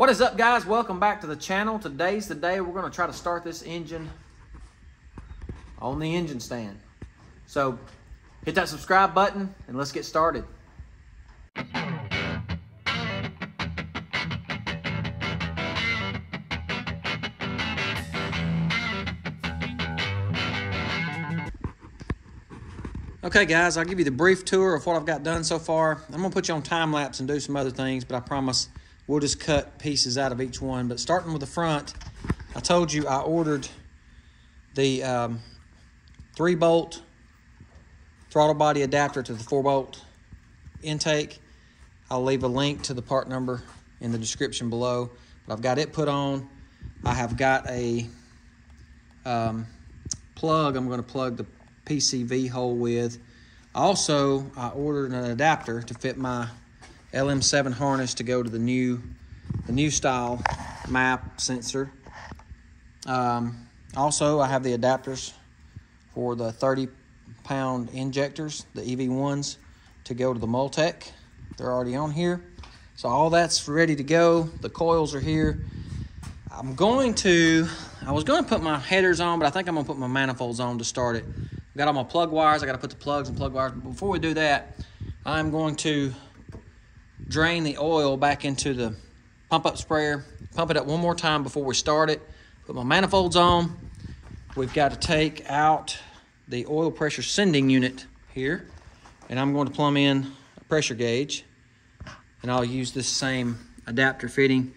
What is up guys? Welcome back to the channel. Today's the day we're going to try to start this engine on the engine stand. So hit that subscribe button and let's get started. Okay guys, I'll give you the brief tour of what I've got done so far. I'm gonna put you on time lapse and do some other things, but I promise we'll just cut pieces out of each one. But starting with the front, I told you I ordered the um, three bolt throttle body adapter to the four bolt intake. I'll leave a link to the part number in the description below. But I've got it put on. I have got a um, plug I'm going to plug the PCV hole with. Also, I ordered an adapter to fit my LM7 harness to go to the new, the new style map sensor. Um, also, I have the adapters for the 30 pound injectors, the EV1s, to go to the Multec. They're already on here. So all that's ready to go. The coils are here. I'm going to, I was going to put my headers on, but I think I'm going to put my manifolds on to start it. I've got all my plug wires. I got to put the plugs and plug wires. But before we do that, I'm going to drain the oil back into the pump up sprayer. Pump it up one more time before we start it. Put my manifolds on. We've got to take out the oil pressure sending unit here. And I'm going to plumb in a pressure gauge. And I'll use this same adapter fitting.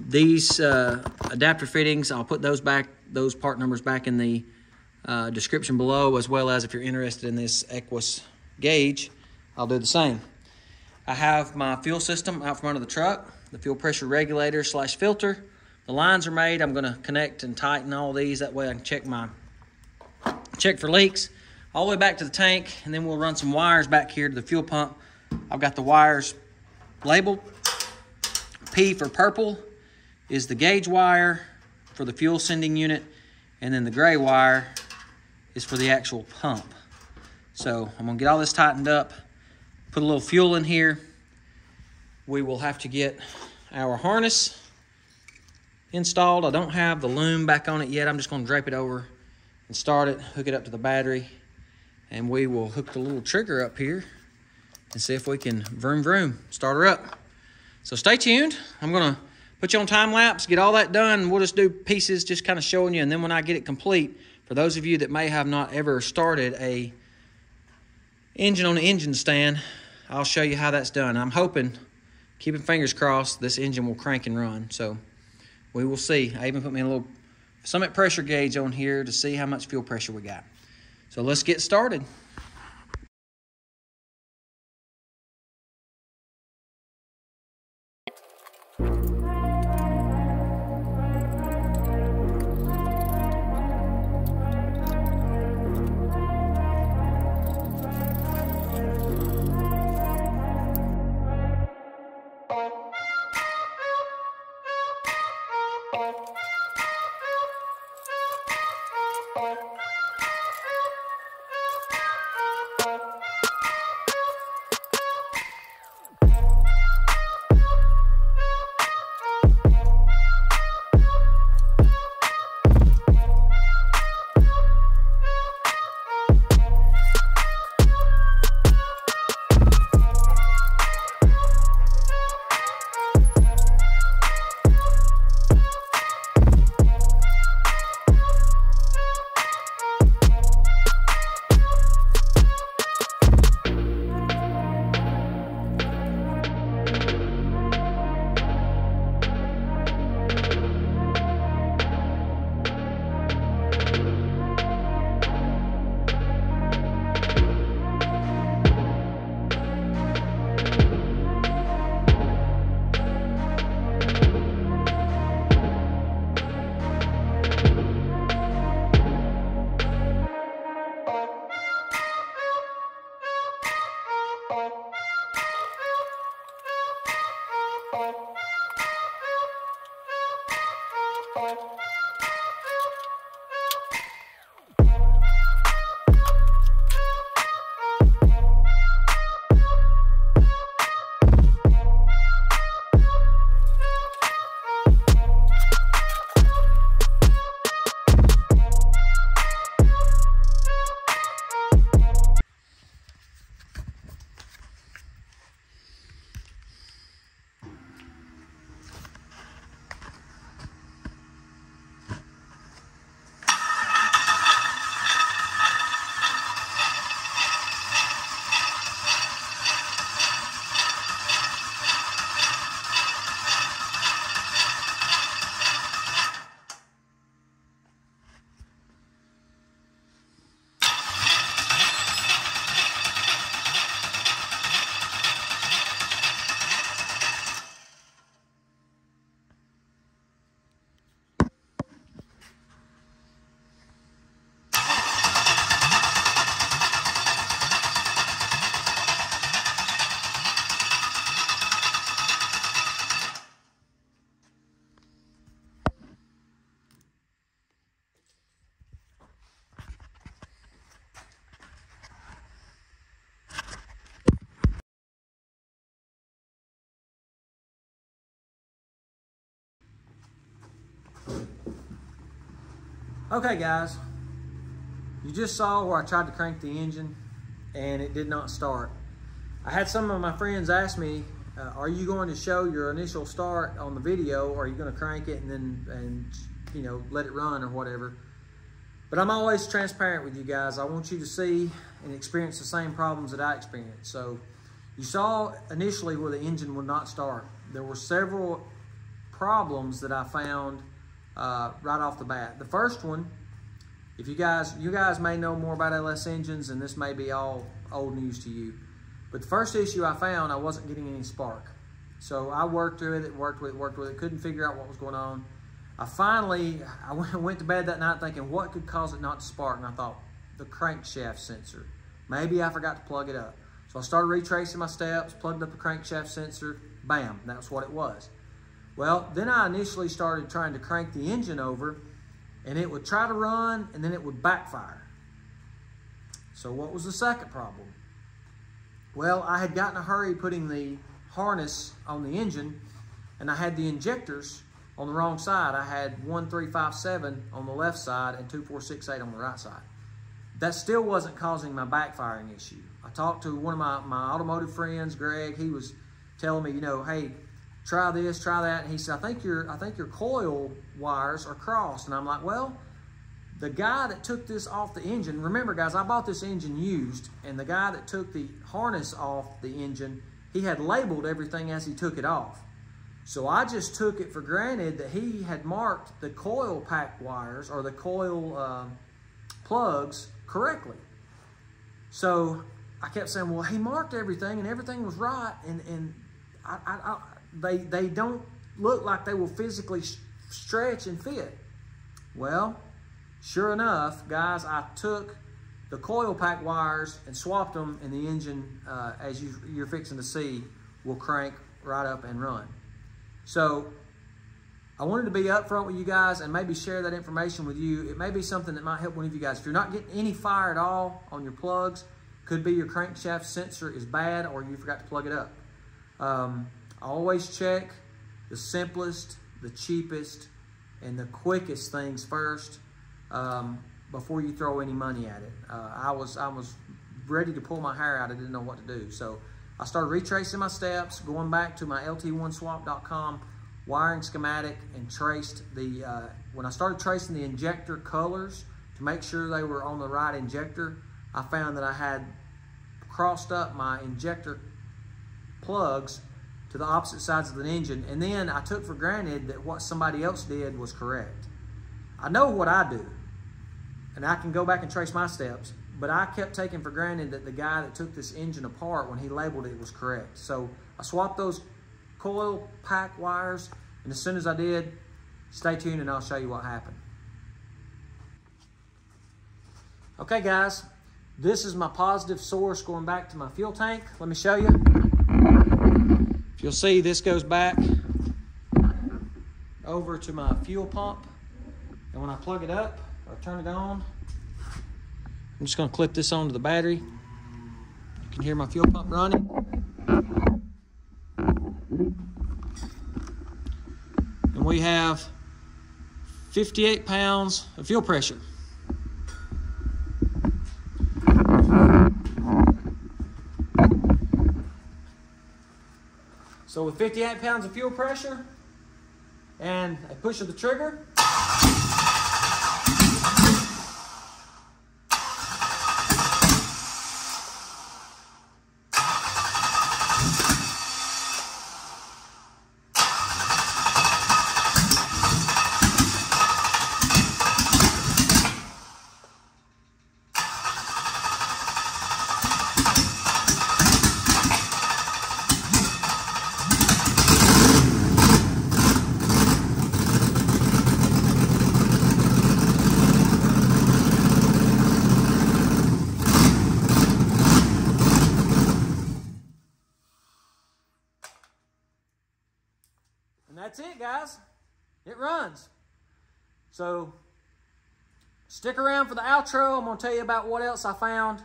These uh, adapter fittings, I'll put those back, those part numbers back in the uh, description below, as well as if you're interested in this Equus gauge, I'll do the same. I have my fuel system out front of the truck, the fuel pressure regulator slash filter. The lines are made. I'm to connect and tighten all these. That way I can check my check for leaks. All the way back to the tank, and then we'll run some wires back here to the fuel pump. I've got the wires labeled. P for purple is the gauge wire for the fuel sending unit, and then the gray wire is for the actual pump. So I'm gonna get all this tightened up, put a little fuel in here. We will have to get our harness installed. I don't have the loom back on it yet. I'm just gonna drape it over and start it, hook it up to the battery, and we will hook the little trigger up here and see if we can vroom vroom, start her up. So stay tuned. I'm gonna put you on time lapse, get all that done. We'll just do pieces, just kind of showing you. And then when I get it complete, for those of you that may have not ever started a engine on the engine stand, I'll show you how that's done. I'm hoping, keeping fingers crossed, this engine will crank and run. So we will see. I even put me a little summit pressure gauge on here to see how much fuel pressure we got. So let's get started. Okay, guys, you just saw where I tried to crank the engine and it did not start. I had some of my friends ask me, uh, are you going to show your initial start on the video or are you going to crank it and then, and you know, let it run or whatever? But I'm always transparent with you guys. I want you to see and experience the same problems that I experienced. So you saw initially where the engine would not start. There were several problems that I found uh, right off the bat. The first one, if you guys, you guys may know more about LS engines and this may be all old news to you. But the first issue I found, I wasn't getting any spark. So I worked with it, worked with it, worked with it, couldn't figure out what was going on. I finally, I went to bed that night thinking, what could cause it not to spark? And I thought, the crankshaft sensor. Maybe I forgot to plug it up. So I started retracing my steps, plugged up the crankshaft sensor, bam, that's what it was. Well, then I initially started trying to crank the engine over and it would try to run and then it would backfire. So what was the second problem? Well, I had gotten in a hurry putting the harness on the engine and I had the injectors on the wrong side. I had 1357 on the left side and 2468 on the right side. That still wasn't causing my backfiring issue. I talked to one of my, my automotive friends, Greg. He was telling me, you know, hey, try this, try that. And he said, I think your I think your coil wires are crossed. And I'm like, well, the guy that took this off the engine, remember guys, I bought this engine used, and the guy that took the harness off the engine, he had labeled everything as he took it off. So I just took it for granted that he had marked the coil pack wires or the coil uh, plugs correctly. So I kept saying, well, he marked everything and everything was right. And, and I, I, I, they, they don't look like they will physically stretch and fit. Well, sure enough, guys, I took the coil pack wires and swapped them and the engine, uh, as you, you're fixing to see, will crank right up and run. So I wanted to be upfront with you guys and maybe share that information with you. It may be something that might help one of you guys. If you're not getting any fire at all on your plugs, could be your crankshaft sensor is bad or you forgot to plug it up. Um, always check the simplest, the cheapest, and the quickest things first um, before you throw any money at it. Uh, I was I was ready to pull my hair out. I didn't know what to do. So I started retracing my steps, going back to my lt1swap.com wiring schematic and traced the, uh, when I started tracing the injector colors to make sure they were on the right injector, I found that I had crossed up my injector plugs to the opposite sides of the engine. And then I took for granted that what somebody else did was correct. I know what I do, and I can go back and trace my steps, but I kept taking for granted that the guy that took this engine apart when he labeled it was correct. So I swapped those coil pack wires, and as soon as I did, stay tuned and I'll show you what happened. Okay guys, this is my positive source going back to my fuel tank. Let me show you. If you'll see, this goes back over to my fuel pump. And when I plug it up or turn it on, I'm just gonna clip this onto the battery. You can hear my fuel pump running. And we have 58 pounds of fuel pressure. So with 58 pounds of fuel pressure and a push of the trigger, So stick around for the outro. I'm going to tell you about what else I found,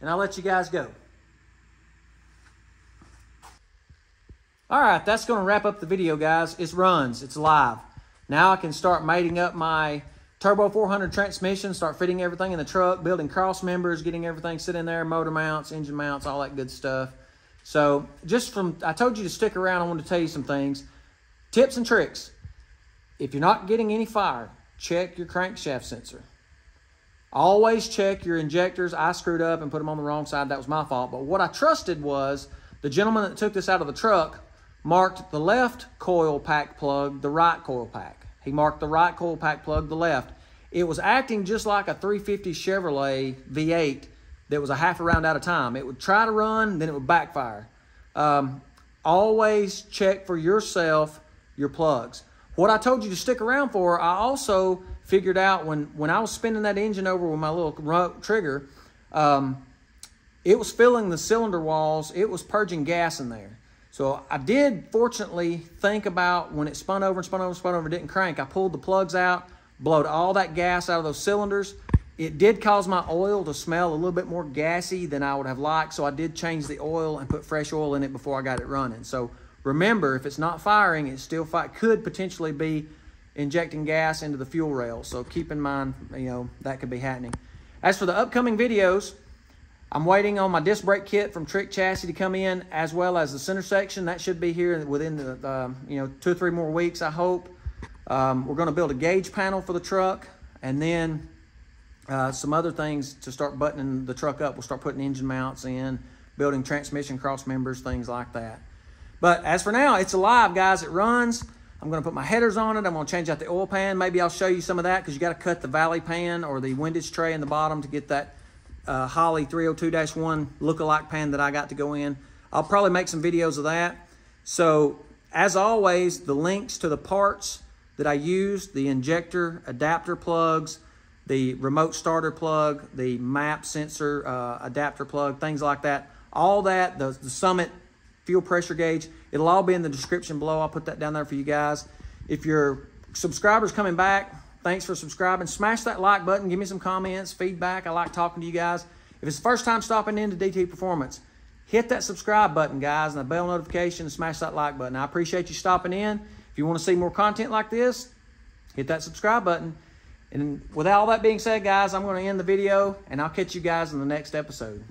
and I'll let you guys go. All right, that's going to wrap up the video, guys. It runs. It's live. Now I can start mating up my Turbo 400 transmission, start fitting everything in the truck, building cross members, getting everything sit in there, motor mounts, engine mounts, all that good stuff. So just from, I told you to stick around. I wanted to tell you some things. Tips and tricks. If you're not getting any fire, check your crankshaft sensor. Always check your injectors. I screwed up and put them on the wrong side. That was my fault. But what I trusted was the gentleman that took this out of the truck marked the left coil pack plug, the right coil pack. He marked the right coil pack plug, the left. It was acting just like a 350 Chevrolet V8 that was a half a round out of time. It would try to run, then it would backfire. Um, always check for yourself your plugs. What I told you to stick around for, I also figured out when, when I was spinning that engine over with my little trigger, um, it was filling the cylinder walls. It was purging gas in there. So I did fortunately think about when it spun over and spun over and spun over, didn't crank. I pulled the plugs out, blowed all that gas out of those cylinders. It did cause my oil to smell a little bit more gassy than I would have liked. So I did change the oil and put fresh oil in it before I got it running. So remember, if it's not firing, it still could potentially be injecting gas into the fuel rail. So keep in mind, you know, that could be happening. As for the upcoming videos, I'm waiting on my disc brake kit from Trick Chassis to come in, as well as the center section. That should be here within the, uh, you know, two or three more weeks, I hope. Um, we're going to build a gauge panel for the truck, and then uh, some other things to start buttoning the truck up. We'll start putting engine mounts in, building transmission cross members, things like that. But as for now, it's alive, guys. It runs. I'm going to put my headers on it. I'm going to change out the oil pan. Maybe I'll show you some of that because you got to cut the valley pan or the windage tray in the bottom to get that uh, Holley 302-1 look-alike pan that I got to go in. I'll probably make some videos of that. So as always, the links to the parts that I used, the injector adapter plugs, the remote starter plug, the map sensor uh, adapter plug, things like that. All that, the, the Summit fuel pressure gauge, it'll all be in the description below. I'll put that down there for you guys. If your subscribers coming back, Thanks for subscribing. Smash that like button. Give me some comments, feedback. I like talking to you guys. If it's the first time stopping into DT Performance, hit that subscribe button, guys, and the bell notification and smash that like button. I appreciate you stopping in. If you want to see more content like this, hit that subscribe button. And with all that being said, guys, I'm going to end the video, and I'll catch you guys in the next episode.